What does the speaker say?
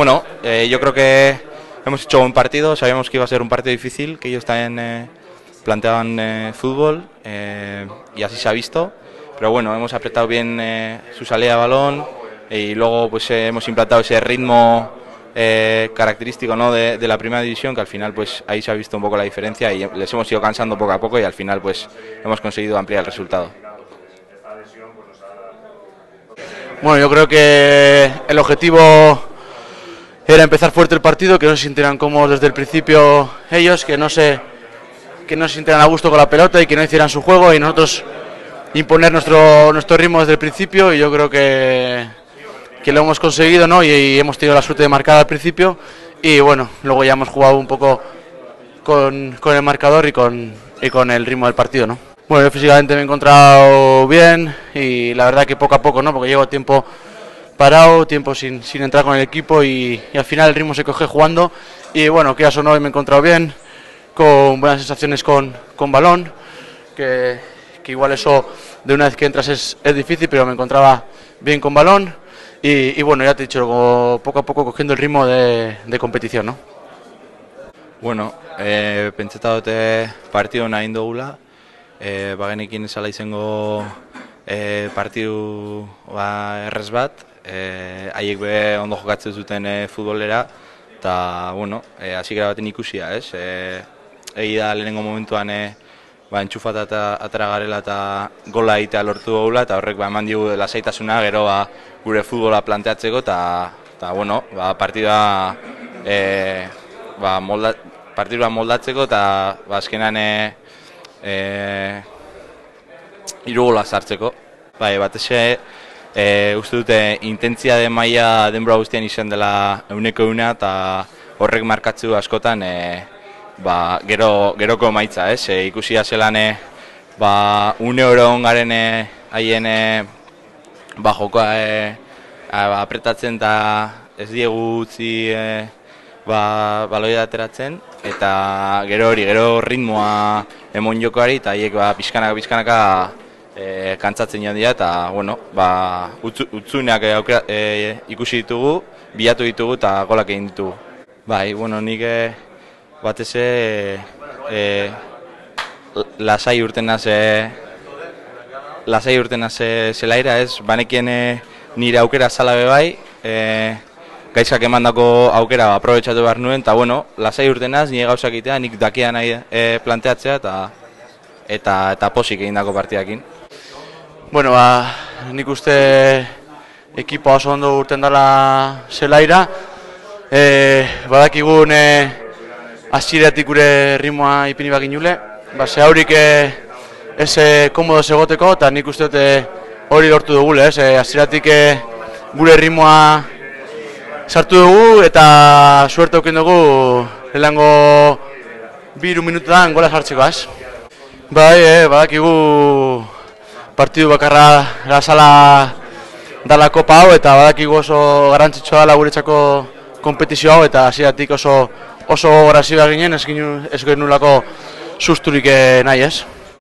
Bueno, eh, yo creo que hemos hecho un partido, sabíamos que iba a ser un partido difícil, que ellos también eh, planteaban eh, fútbol eh, y así se ha visto. Pero bueno, hemos apretado bien eh, su salida de balón y luego pues hemos implantado ese ritmo característico ¿no? de, de la primera división, que al final pues ahí se ha visto un poco la diferencia y les hemos ido cansando poco a poco y al final pues hemos conseguido ampliar el resultado. Bueno, yo creo que el objetivo era empezar fuerte el partido, que no se sintieran cómodos desde el principio ellos, que no se que no se sintieran a gusto con la pelota y que no hicieran su juego y nosotros imponer nuestro nuestro ritmo desde el principio y yo creo que, que lo hemos conseguido, ¿no? Y, y hemos tenido la suerte de marcar al principio y bueno, luego ya hemos jugado un poco con, con el marcador y con, y con el ritmo del partido, ¿no? Bueno, yo físicamente me he encontrado bien y la verdad que poco a poco, ¿no? Porque llevo tiempo parado, tiempo sin, sin entrar con el equipo y, y al final el ritmo se coge jugando. Y bueno, que o no, me he encontrado bien, con buenas sensaciones con, con balón, que, que igual eso de una vez que entras es, es difícil, pero me encontraba bien con balón. Y, y bueno, ya te he dicho, poco a poco cogiendo el ritmo de, de competición, ¿no? Bueno, e, pentseta dute partidu nahi indugula, e, bagenekin esala izango e, partidu ba, errez bat, e, haiek be ondo jokatzen zuten e, futbolera, eta, bueno, e, hasi gara baten ikusia, ez? E, egi da lehenengo momentuan e, ba, entxufata eta atera garela eta gola egitea lortu dugula, eta horrek ba, eman digu lasaitasuna gero ba, gure futbola planteatzeko, eta, bueno, ba, partida e, ba, molda, partidua moldatzeko eta ba, azkenan e, e, irugola sartzeko. Bai, batez ere, e, uste dute intentzia de maila denbora guztian izan dela euneko euna eta horrek markatzu askotan e, ba, gero, geroko emaitza, ez? E, ikusia zelan e, ba, une oro garen e, haien e, ba, jokoa e, a, ba, apretatzen eta ez diegu utzi e, ba, baloia ateratzen eta gero hori, gero ritmoa emon jokoari eta haiek ba, pixkanaka pixkanaka e, kantzatzen dira eta bueno, ba, utzu, utzuneak e, aukera, e, ikusi ditugu, bilatu ditugu eta golak egin ditugu. Bai, bueno, nik batez e, e, lasai urten naz e, lasai urten naz e, zelaira ez, banekien e, nire aukera zala be bai, e, gaizkak emandako aukera aprobetxatu behar nuen, eta bueno, lasai urtenaz, nire gauzak egitea, nik dakia nahi e, planteatzea, eta eta, eta posik egindako partidakin. Bueno, ba, nik uste ekipo oso ondo urten dela zelaira. E, badakigun e, aziratik gure ritmoa ipini bakin jule. Ba, ze haurik e, ez e, komodo egoteko eta nik uste dute hori lortu dugule, ez? E, aziratik e, gure ritmoa sartu dugu eta suerte auken dugu lehengo biru minututan gola sartzeko, ez? Bai, e, badakigu partidu bakarra gazala dala kopa hau eta badakigu oso garantzitsua dela guretzako kompetizio hau eta hasieratik oso oso grazioa ginen ez, ginu, ez genulako susturik nahi ez.